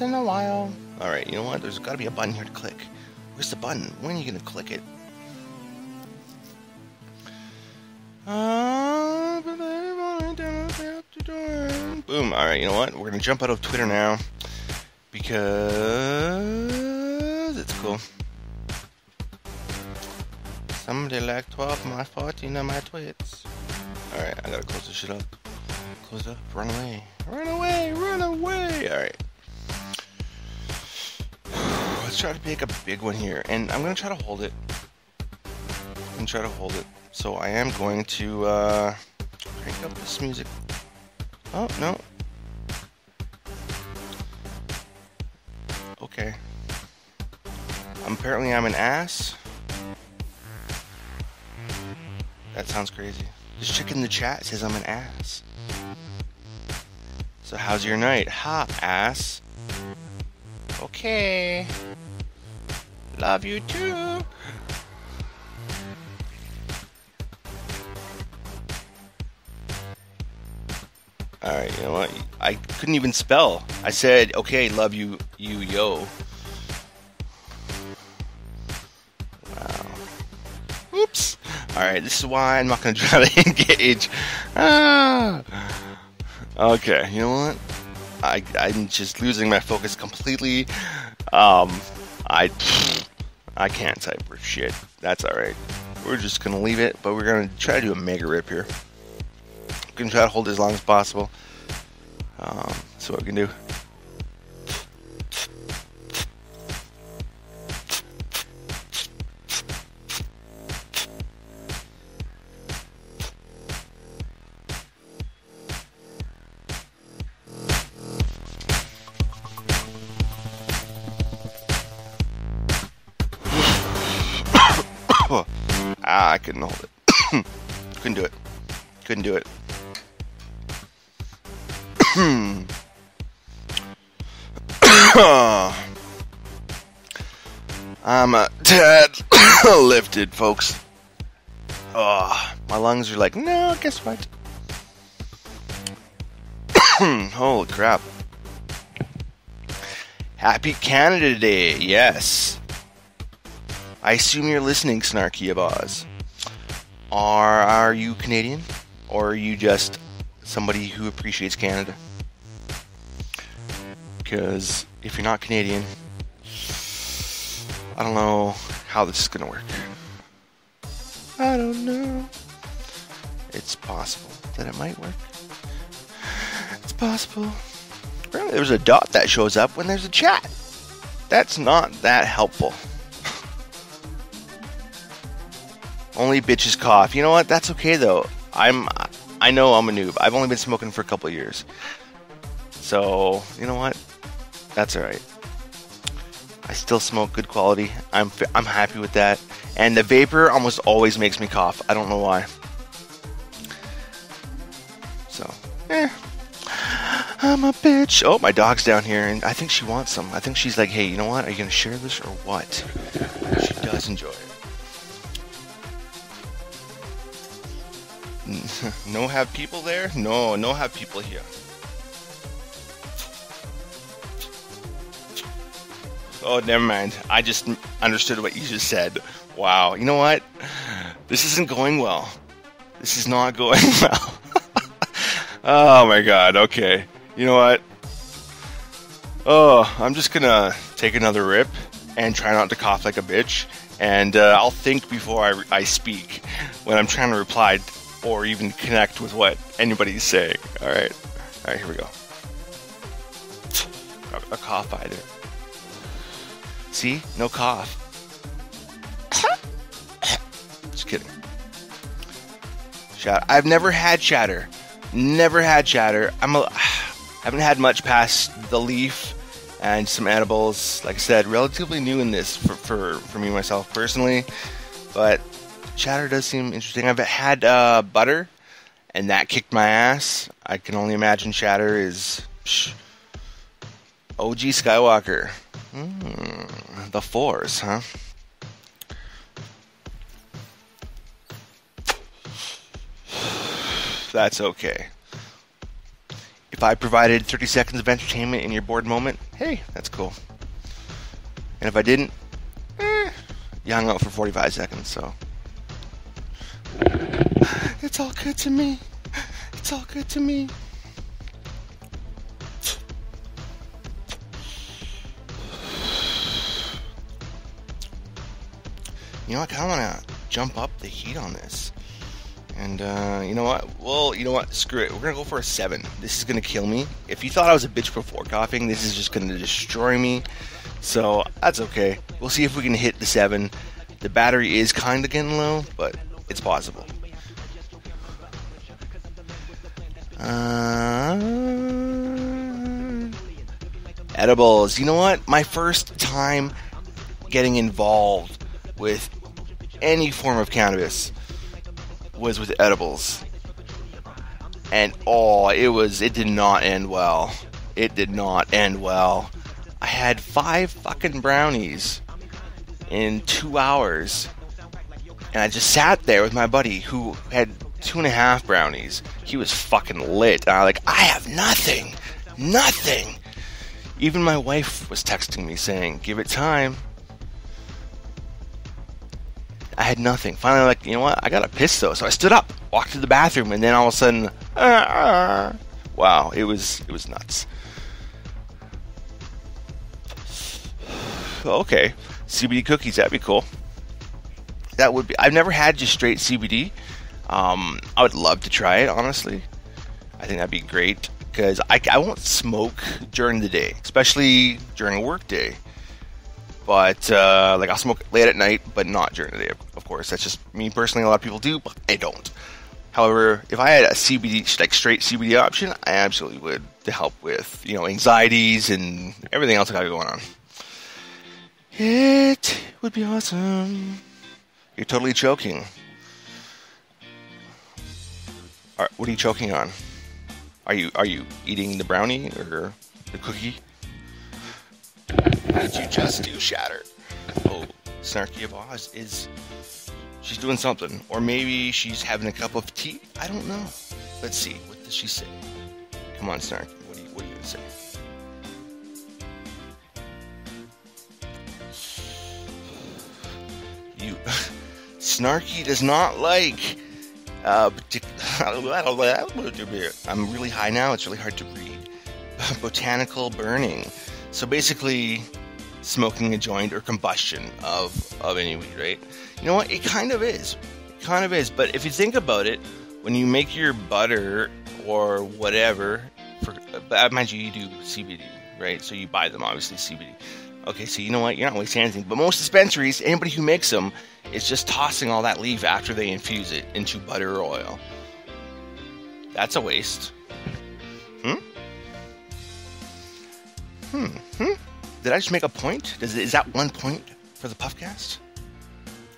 in a while. All right, you know what? There's got to be a button here to click. Where's the button? When are you gonna click it? Boom. All right, you know what? We're gonna jump out of Twitter now because it's cool. Somebody like 12 my 14 of my tweets. Alright, I gotta close this shit up. Close up. Run away. Run away. Run away. Alright. Try to pick a big one here. And I'm gonna try to hold it. I'm try to hold it. So I am going to uh, crank up this music. Oh, no. Okay. Apparently I'm an ass. That sounds crazy. This chick in the chat says I'm an ass. So how's your night? Ha, ass. Okay. Love you too. Alright, you know what? I couldn't even spell. I said, okay, love you, you, yo. Wow. Oops. Alright, this is why I'm not going to try to engage. Ah. Okay, you know what? I, I'm just losing my focus completely. Um, I, I can't type for shit. That's alright. We're just to leave it, but we're to try to do a mega rip here. Going to try to hold it as long as possible. Um, see what we can do. I couldn't hold it. couldn't do it. Couldn't do it. I'm a tad lifted, folks. Oh, my lungs are like, no, guess what? Holy crap. Happy Canada Day, yes. I assume you're listening, Snarky of Oz. Are, are you Canadian? Or are you just somebody who appreciates Canada? Because if you're not Canadian, I don't know how this is to work. I don't know. It's possible that it might work. It's possible. Apparently, there's a dot that shows up when there's a chat. That's not that helpful. Only bitches cough. You know what? That's okay though. I'm I know I'm a noob. I've only been smoking for a couple years. So, you know what? That's all right. I still smoke good quality. I'm I'm happy with that. And the vapor almost always makes me cough. I don't know why. So, eh. I'm a bitch. Oh, my dog's down here, and I think she wants some. I think she's like, hey, you know what? Are you to share this or what? She does enjoy it. no have people there? No, no have people here. Oh, never mind. I just understood what you just said. Wow. You know what? This isn't going well. This is not going well. oh my god. Okay. You know what? Oh, I'm just gonna take another rip and try not to cough like a bitch. And uh, I'll think before I, I speak when I'm trying to reply or even connect with what anybody's saying. All right, all right, here we go. A, a cough either. See, no cough. Just kidding. Shatter. I've never had shatter. Never had shatter. I'm a. Haven't had much past the leaf and some edibles. Like I said, relatively new in this for for, for me myself personally, but Shatter does seem interesting. I've had uh, butter, and that kicked my ass. I can only imagine Shatter is psh, OG Skywalker. Mm, the Force, huh? That's okay. If I provided 30 seconds of entertainment in your bored moment, hey, that's cool. And if I didn't, eh, you hung out for 45 seconds, so. It's all good to me. It's all good to me. You know, I kind of want to jump up the heat on this. And uh, you know what? Well, you know what? Screw it. We're gonna go for a seven. This is gonna kill me. If you thought I was a bitch before coughing, this is just gonna destroy me. So that's okay. We'll see if we can hit the seven. The battery is kind of getting low, but it's possible. Uh, edibles. You know what? My first time getting involved with any form of cannabis was with edibles. And oh, it was it did not end well. It did not end well. I had five fucking brownies in two hours. And I just sat there with my buddy who had two and a half brownies. He was fucking lit. And I like, I have nothing. Nothing. Even my wife was texting me saying, give it time. I had nothing. Finally, like, you know what? I got to piss though. So I stood up, walked to the bathroom, and then all of a sudden, uh, wow, it was it was nuts. Okay, CBD cookies, that'd be cool. That would be. I've never had just straight CBD. Um, I would love to try it, honestly. I think that'd be great because I, I won't smoke during the day, especially during a work day. But uh, like I'll smoke late at night, but not during the day. Of course, that's just me personally. A lot of people do, but I don't. However, if I had a CBD, like straight CBD option, I absolutely would to help with you know anxieties and everything else I got going on. It would be awesome. You're totally choking. Are, what are you choking on? Are you are you eating the brownie or the cookie? Did you just do, Shatter? Oh, Snarky of Oz is she's doing something, or maybe she's having a cup of tea. I don't know. Let's see. What does she say? Come on, Snarky. What are you What are you say? You Snarky does not like uh, I'm really high now. It's really hard to read. Botanical burning. So basically, smoking a joint or combustion of of any weed, right? You know what? It kind of is. It kind of is. But if you think about it, when you make your butter or whatever, for mind you, you do CBD, right? So you buy them, obviously CBD. Okay, so you know what? You're not wasting anything. But most dispensaries, anybody who makes them, is just tossing all that leaf after they infuse it into butter or oil. That's a waste. Hmm? Hmm. Hmm. Did I just make a point? Is, is that one point for the Puffcast?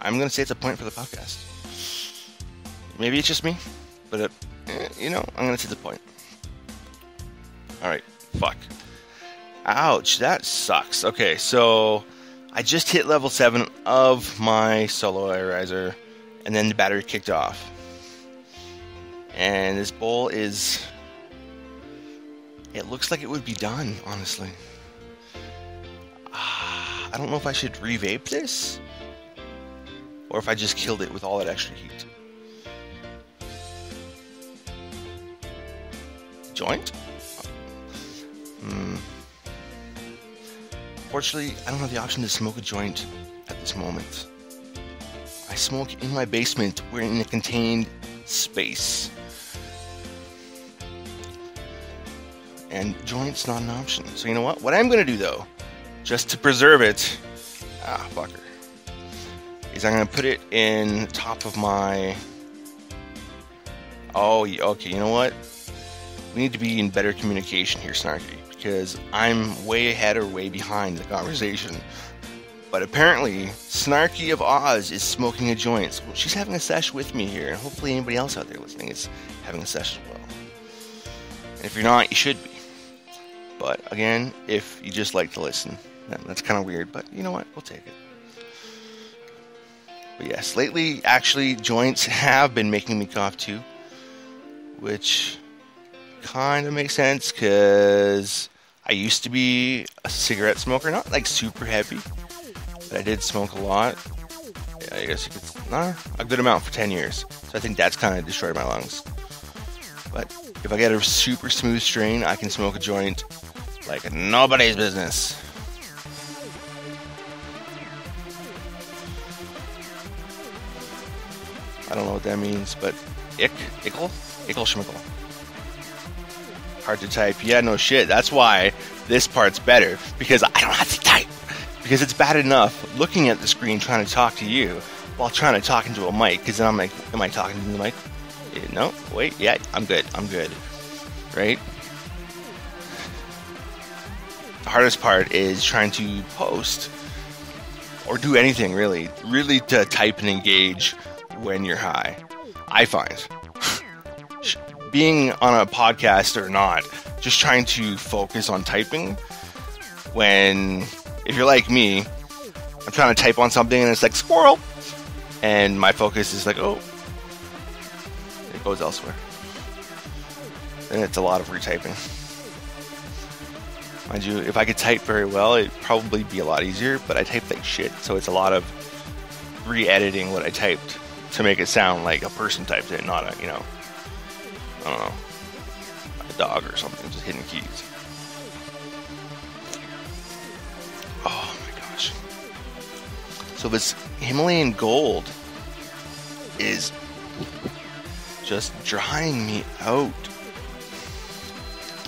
I'm gonna say it's a point for the Puffcast. Maybe it's just me, but it, eh, you know, I'm gonna say it's a point. All right. Fuck. Ouch, that sucks. Okay, so I just hit level 7 of my solo Arizer, and then the battery kicked off. And this bowl is. It looks like it would be done, honestly. Uh, I don't know if I should revape this, or if I just killed it with all that extra heat. Joint? Hmm. Unfortunately, I don't have the option to smoke a joint at this moment. I smoke in my basement. We're in a contained space. And joint's not an option. So you know what? What I'm gonna do though, just to preserve it, ah fucker, is I'm gonna put it in top of my. Oh, okay. You know what? We need to be in better communication here, Snarky because I'm way ahead or way behind the conversation. But apparently, Snarky of Oz is smoking a joint. So she's having a sesh with me here, and hopefully anybody else out there listening is having a sesh as well. And if you're not, you should be. But again, if you just like to listen, that's kind of weird, but you know what? We'll take it. But yes, lately, actually, joints have been making me cough too, which kind of makes sense because I used to be a cigarette smoker, not like super heavy, but I did smoke a lot. I guess you could, nah, a good amount for 10 years. So I think that's kind of destroyed my lungs. But if I get a super smooth strain, I can smoke a joint like nobody's business. I don't know what that means, but ick, ickle, ickle schmickle. Hard to type. Yeah, no shit. That's why this part's better because I don't have to type. Because it's bad enough looking at the screen trying to talk to you while trying to talk into a mic. Because then I'm like, am I talking to the mic? Eh, no, wait, yeah, I'm good. I'm good. Right? The hardest part is trying to post or do anything really, really to type and engage when you're high. I find being on a podcast or not, just trying to focus on typing when if you're like me, I'm trying to type on something and it's like squirrel, and my focus is like oh, it goes elsewhere, and it's a lot of retyping. Mind you, if I could type very well, it'd probably be a lot easier. But I type like shit, so it's a lot of re-editing what I typed to make it sound like a person typed it, not a you know, I don't know, a dog or something, just hidden keys. Oh my gosh! So this Himalayan gold is just drying me out.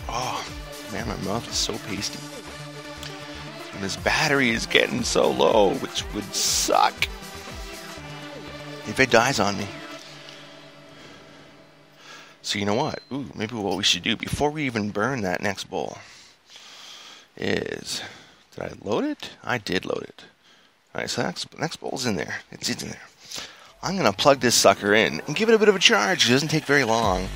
Oh man, my mouth is so pasty. And this battery is getting so low, which would suck if it dies on me. So you know what? Ooh, maybe what we should do before we even burn that next bowl is did I load it? I did load it. Alright, so next next bowl's in there. It's, in there. I'm gonna plug this sucker in and give it a bit of a charge. It doesn't take very long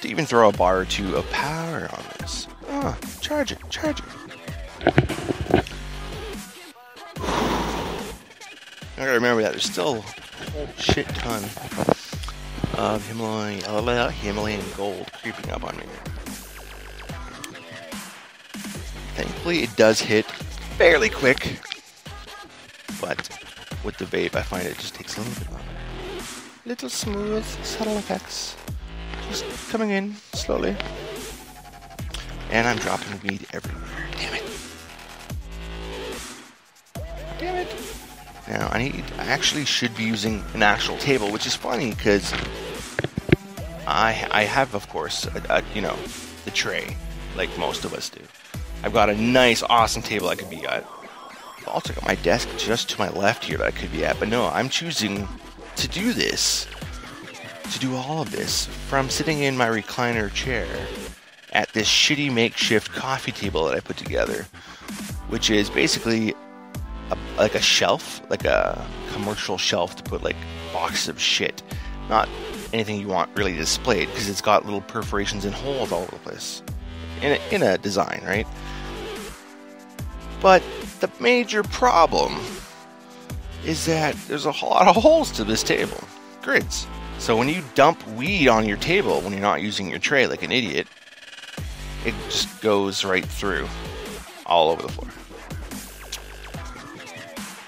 to even throw a bar or two of power on this. Oh, charge it, charge it. I gotta remember that there's still a whole shit ton of Himalayan, Himalayan gold creeping up on me. Thankfully, it does hit fairly quick, but with the vape, I find it just takes a little bit longer. Little smooth, subtle effects, just coming in slowly. And I'm dropping weed everywhere. Damn it. Damn it. Now I need. I actually should be using an actual table, which is funny because I I have, of course, a, a, you know, the tray, like most of us do. I've got a nice, awesome table I could be at. I've also got my desk just to my left here that I could be at, but no, I'm choosing to do this, to do all of this from sitting in my recliner chair at this shitty makeshift coffee table that I put together, which is basically a, like a shelf, like a commercial shelf to put like boxes of shit, not anything you want really displayed because it's got little perforations and holes all over the place in a, in a design, right? But the major problem is that there's a whole lot of holes to this table, grids. So when you dump weed on your table when you're not using your tray like an idiot, it just goes right through all over the floor.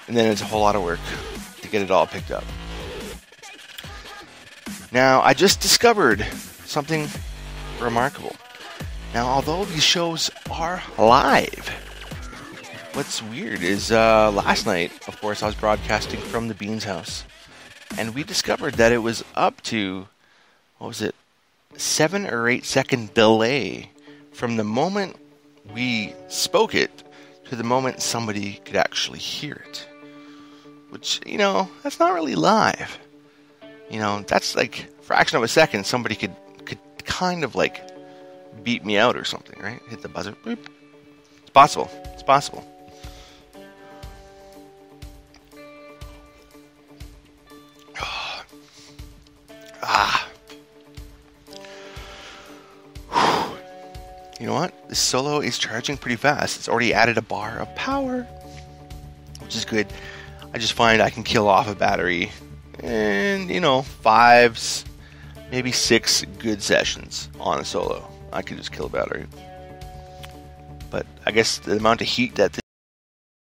And then it's a whole lot of work to get it all picked up. Now, I just discovered something remarkable. Now, although these shows are live, what's weird is uh, last night, of course, I was broadcasting from the Beans house, and we discovered that it was up to, what was it, seven or eight second delay from the moment we spoke it to the moment somebody could actually hear it. Which, you know, that's not really live. You know, that's like fraction of a second somebody could could kind of like beat me out or something, right? Hit the buzzer. Boop. It's possible. It's possible. ah. You know what? This solo is charging pretty fast. It's already added a bar of power, which is good. I just find I can kill off a battery in, you know, fives, maybe six good sessions on a solo. I could just kill a battery. But I guess the amount of heat that